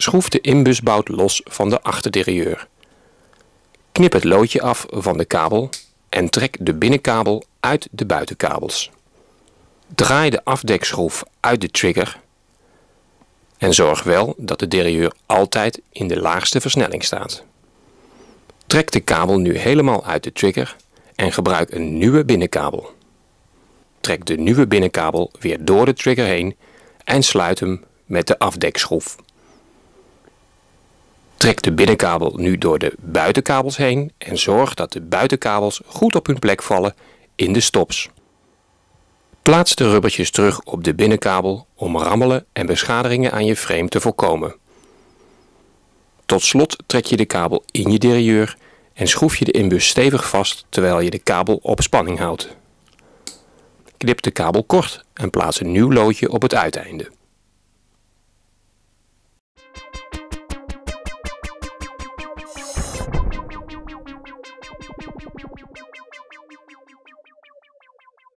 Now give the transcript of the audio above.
schroef de inbusbout los van de achterderieur. Knip het loodje af van de kabel en trek de binnenkabel uit de buitenkabels. Draai de afdekschroef uit de trigger en zorg wel dat de derieur altijd in de laagste versnelling staat. Trek de kabel nu helemaal uit de trigger en gebruik een nieuwe binnenkabel. Trek de nieuwe binnenkabel weer door de trigger heen en sluit hem met de afdekschroef. Trek de binnenkabel nu door de buitenkabels heen en zorg dat de buitenkabels goed op hun plek vallen in de stops. Plaats de rubbertjes terug op de binnenkabel om rammelen en beschadigingen aan je frame te voorkomen. Tot slot trek je de kabel in je derailleur en schroef je de inbus stevig vast terwijl je de kabel op spanning houdt. Knip de kabel kort en plaats een nieuw loodje op het uiteinde.